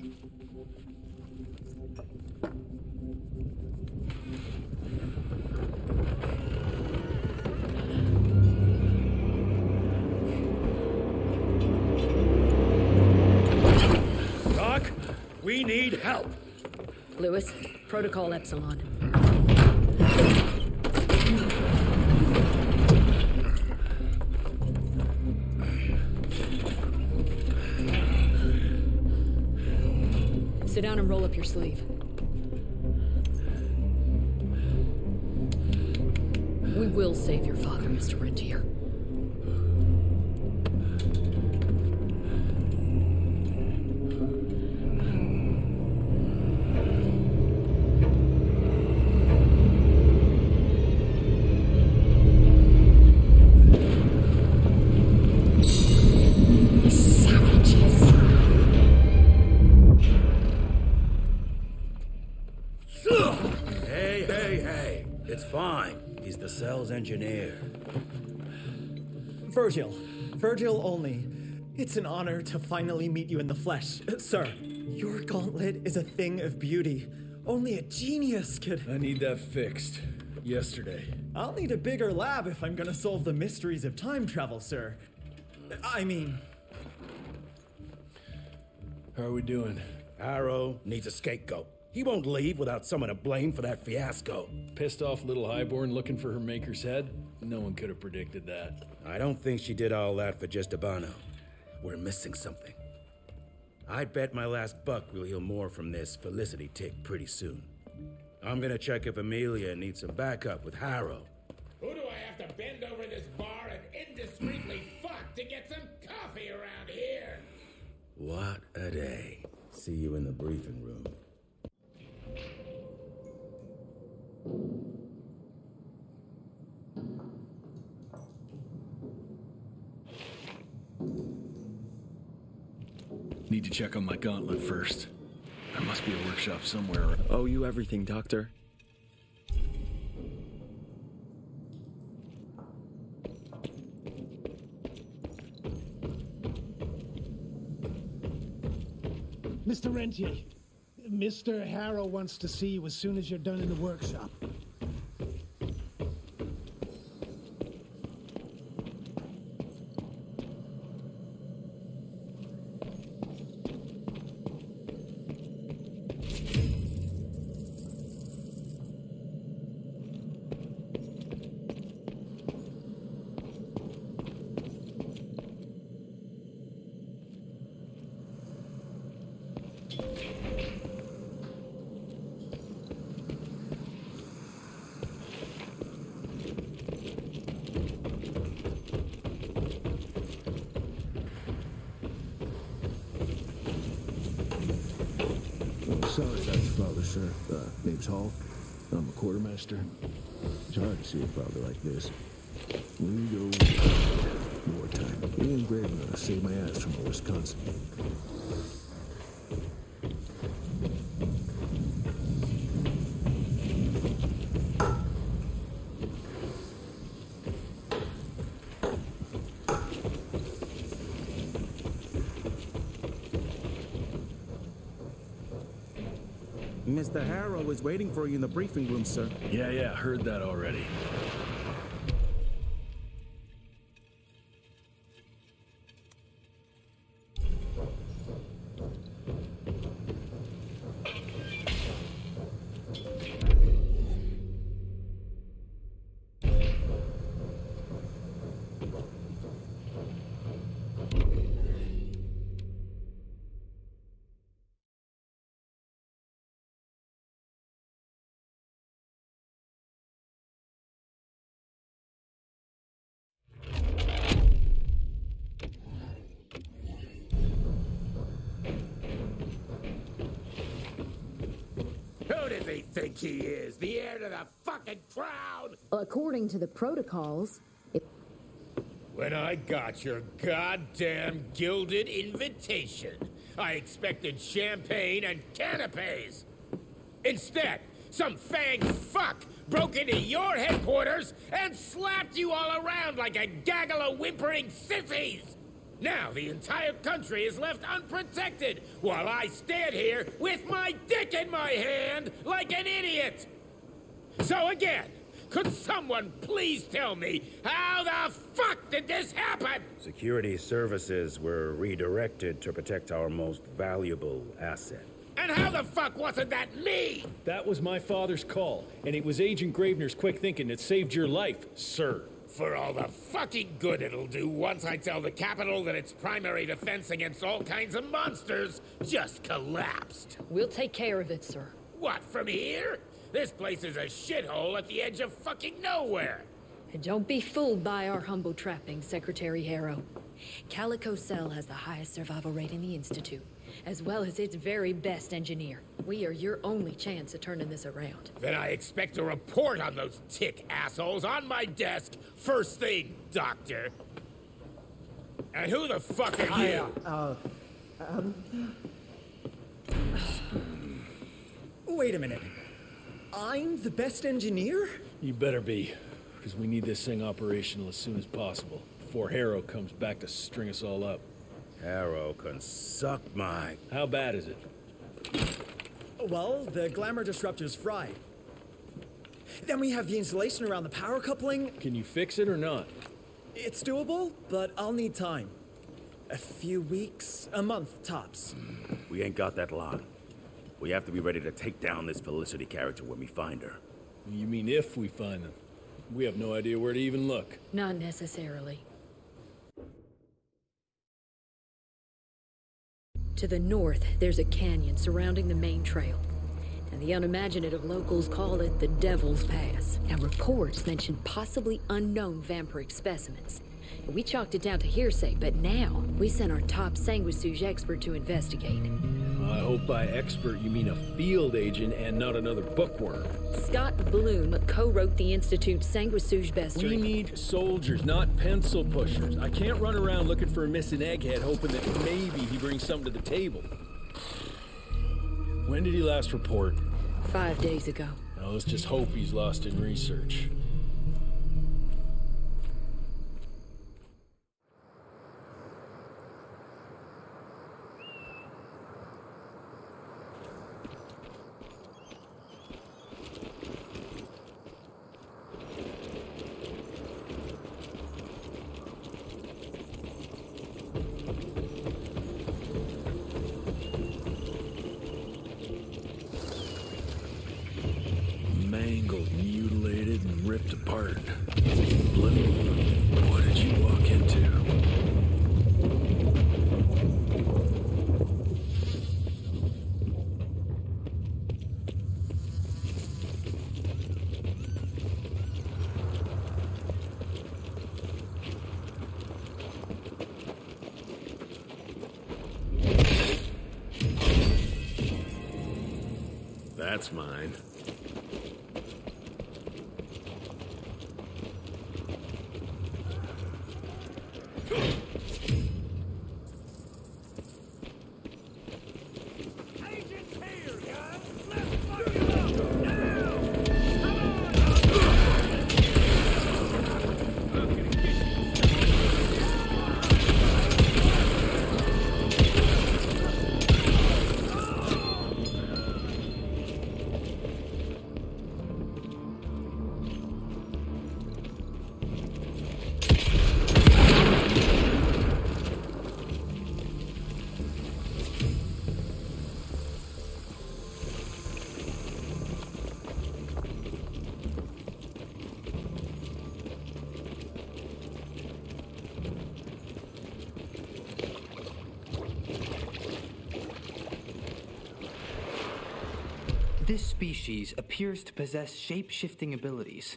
Doc, we need help. Lewis, Protocol Epsilon. Sit down and roll up your sleeve. We will save your father, Mr. Rentier. Engineer. Virgil. Virgil only. It's an honor to finally meet you in the flesh. Sir, your gauntlet is a thing of beauty. Only a genius could. I need that fixed. Yesterday. I'll need a bigger lab if I'm gonna solve the mysteries of time travel, sir. I mean, How are we doing? Harrow needs a scapegoat. He won't leave without someone to blame for that fiasco. Pissed off little highborn looking for her maker's head? No one could have predicted that. I don't think she did all that for just Abano. We're missing something. I'd bet my last buck we'll hear more from this Felicity tick pretty soon. I'm gonna check if Amelia needs some backup with Harrow. Who do I have to bend over this bar and indiscreetly fuck to get some coffee around here? What a day. See you in the briefing room. Need to check on my gauntlet first. There must be a workshop somewhere. Owe you everything, Doctor. Mr. Rentier, Mr. Harrow wants to see you as soon as you're done in the workshop. Sorry about your father, sir. Uh, name's Hall. I'm a quartermaster. It's hard to see a father like this. When We go wartime. Ian Graven uh, saved my ass from Wisconsin. Mr. Harrow is waiting for you in the briefing room, sir. Yeah, yeah, heard that already. Does he think he is? The heir to the fucking crown? According to the protocols, if When I got your goddamn gilded invitation, I expected champagne and canapes. Instead, some fang fuck broke into your headquarters and slapped you all around like a gaggle of whimpering sissies. Now the entire country is left unprotected while I stand here with my dick in my hand like an idiot. So again, could someone please tell me how the fuck did this happen? Security services were redirected to protect our most valuable asset. And how the fuck wasn't that me? That was my father's call, and it was Agent Gravener's quick thinking that saved your life, sir. For all the fucking good it'll do once I tell the capital that its primary defense against all kinds of monsters just collapsed. We'll take care of it, sir. What, from here? This place is a shithole at the edge of fucking nowhere. And don't be fooled by our humble trappings, Secretary Harrow. Calico Cell has the highest survival rate in the Institute, as well as its very best engineer. We are your only chance of turning this around. Then I expect a report on those tick assholes on my desk first thing, Doctor. And who the fuck are you? Uh, um... Wait a minute. I'm the best engineer? You better be, because we need this thing operational as soon as possible, before Harrow comes back to string us all up. Harrow can suck my... How bad is it? Well, the glamour disruptor's fried. Then we have the insulation around the power coupling. Can you fix it or not? It's doable, but I'll need time. A few weeks, a month tops. We ain't got that long. We have to be ready to take down this Felicity character when we find her. You mean if we find them? We have no idea where to even look. Not necessarily. To the north, there's a canyon surrounding the main trail. And the unimaginative locals call it the Devil's Pass. Now, reports mention possibly unknown vampiric specimens. We chalked it down to hearsay, but now we sent our top sanguisuge expert to investigate. I hope by expert you mean a field agent and not another bookworm. Scott Bloom co-wrote the Institute's sanguisuge bestiary. We need soldiers, not pencil pushers. I can't run around looking for a missing egghead hoping that maybe he brings something to the table. When did he last report? Five days ago. Now let's just hope he's lost in research. Mangled, mutilated, and ripped apart. Bloom, what did you walk into? That's mine. This species appears to possess shape-shifting abilities.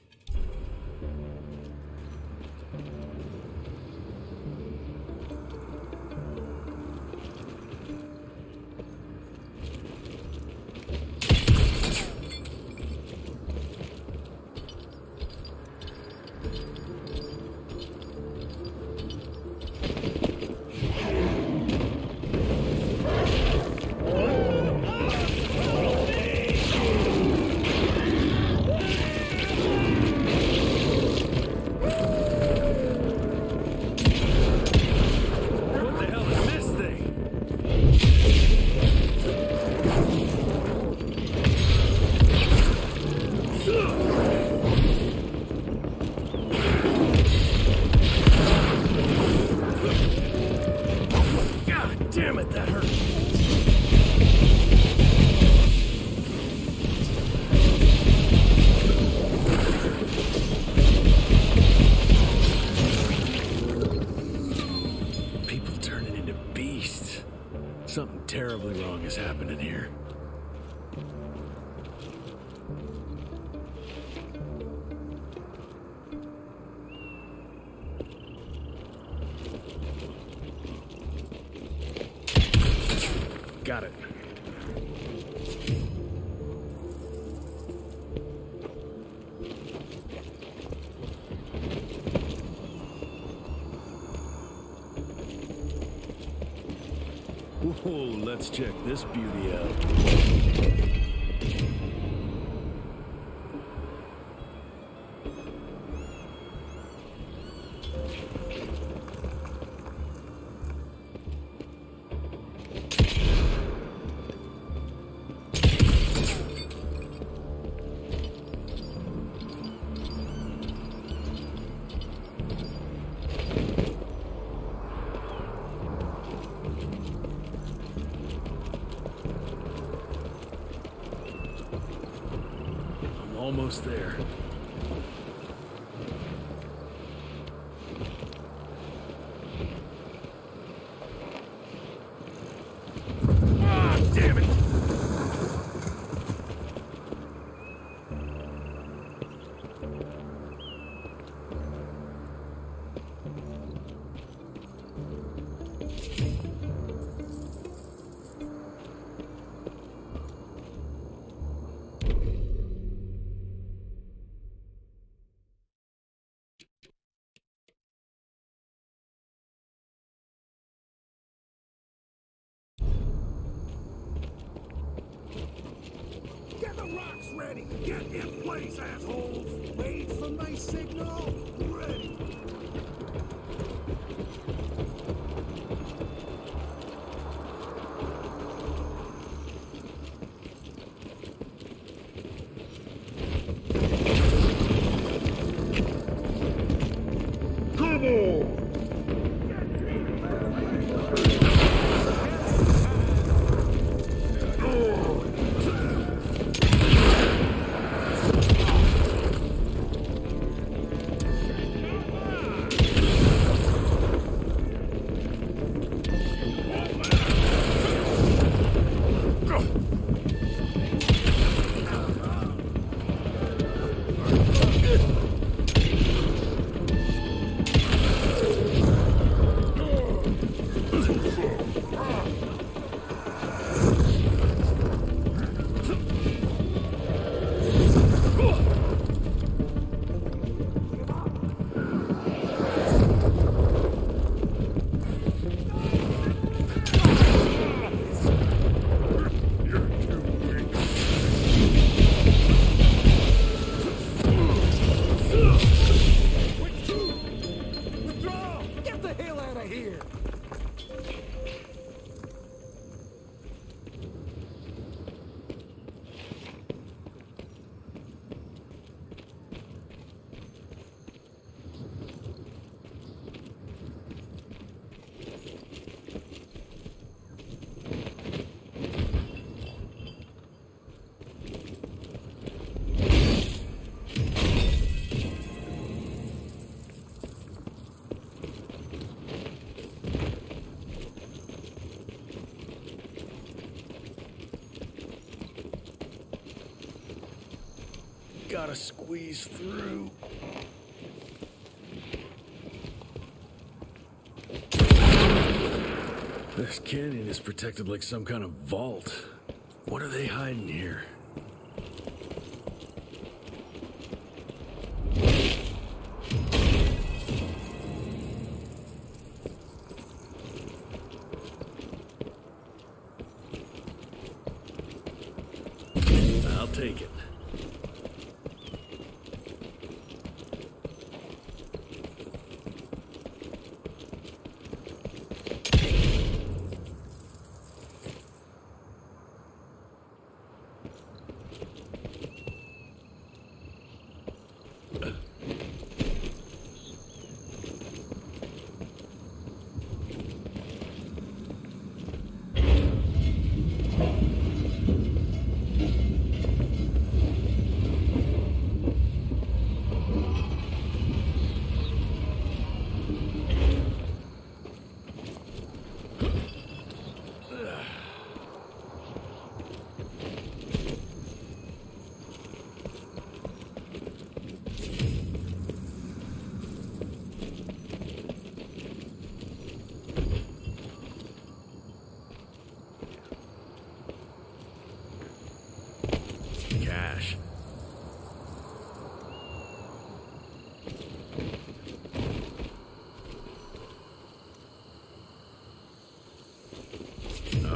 Whoa, let's check this beauty out. Ready! Get in place, assholes! Wait for my signal! Through. This canyon is protected like some kind of vault. What are they hiding here?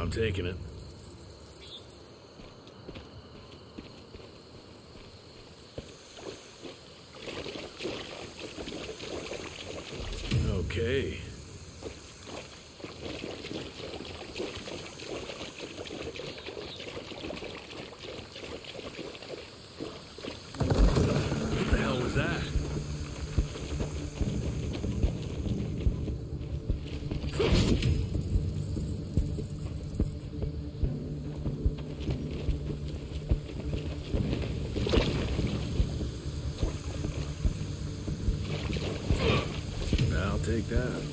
I'm taking it. Okay. What the hell was that? I'll take that.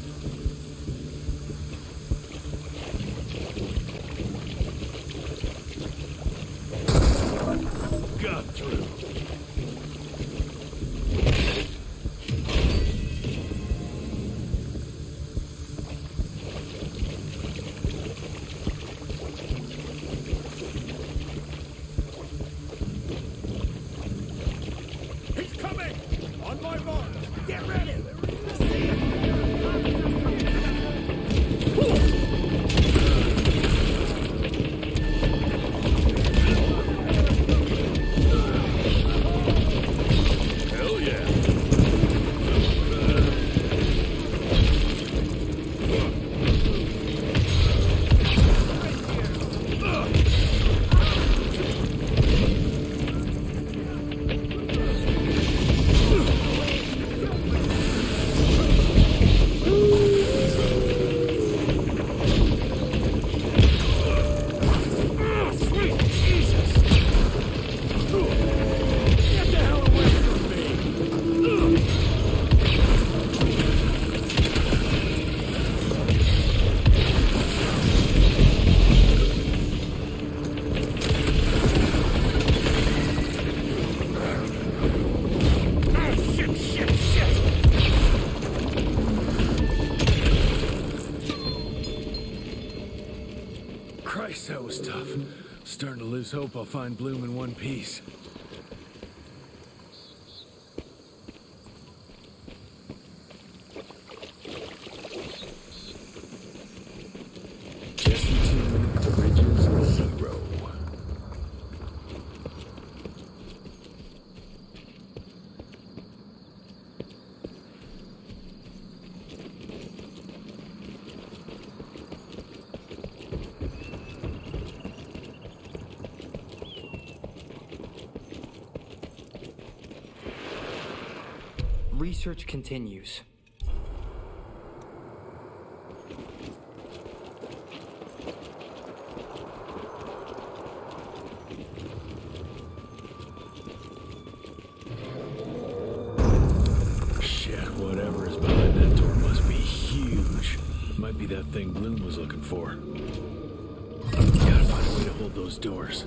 Was tough. Starting to lose hope I'll find Bloom in one piece. Research continues. Shit, whatever is behind that door must be huge. Might be that thing Bloom was looking for. Gotta find a way to hold those doors.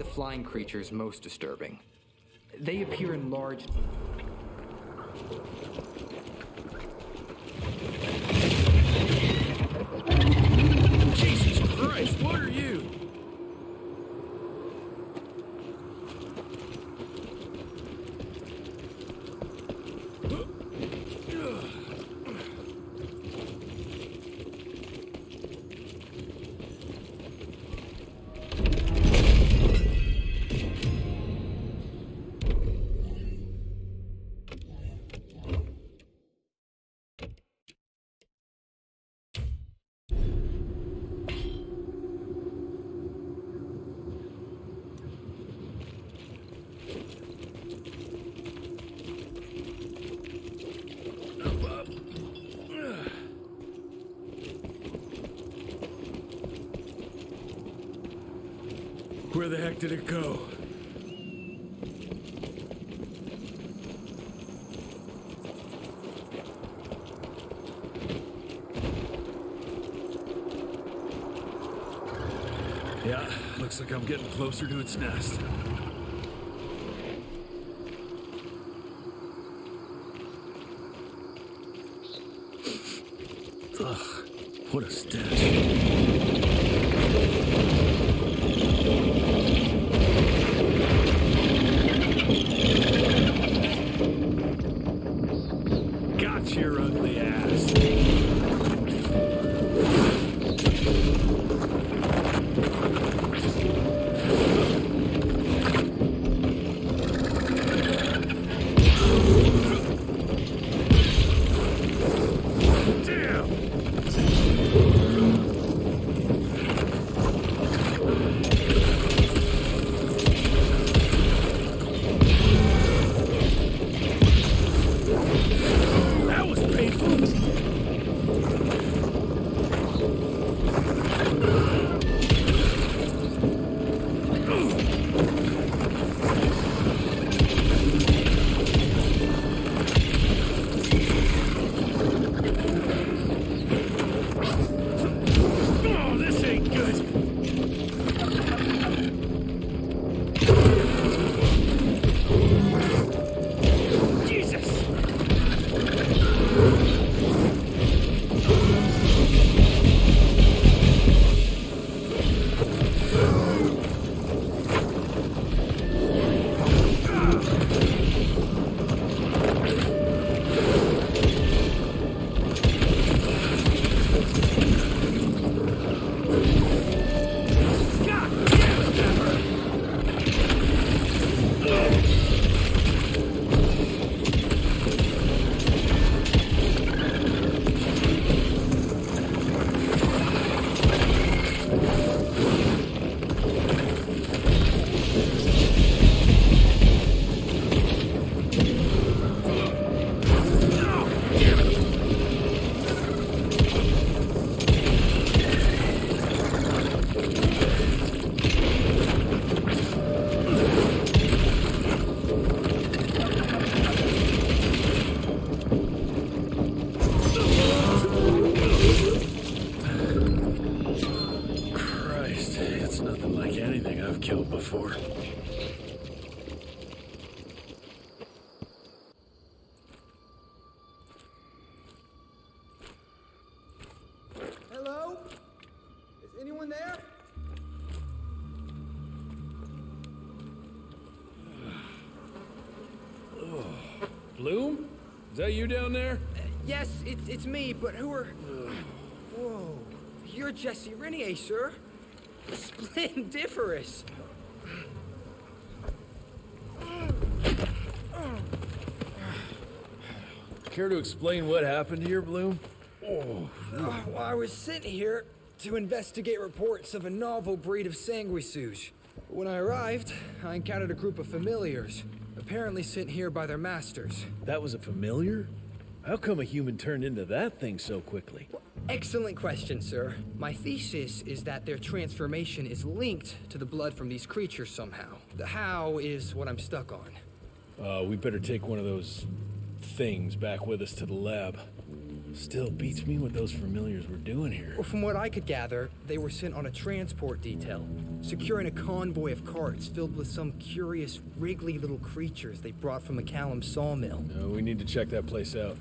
The flying creatures most disturbing. They appear in large. Jesus Christ, what are you? Where the heck did it go? Yeah, looks like I'm getting closer to its nest. That you down there? Yes, it's it's me, but who are. Whoa. You're Jesse Rentier, sir. Splendiferous. Care to explain what happened here, Bloom? Uh, well, I was sent here to investigate reports of a novel breed of sanguisuge. When I arrived, I encountered a group of familiars, apparently sent here by their masters. That was a familiar? How come a human turned into that thing so quickly? Excellent question, sir. My thesis is that their transformation is linked to the blood from these creatures somehow. The how is what I'm stuck on. Uh, we better take one of those things back with us to the lab. Still beats me what those familiars were doing here. Well, from what I could gather, they were sent on a transport detail, securing a convoy of carts filled with some curious, wriggly little creatures they brought from McCallum sawmill. No, we need to check that place out.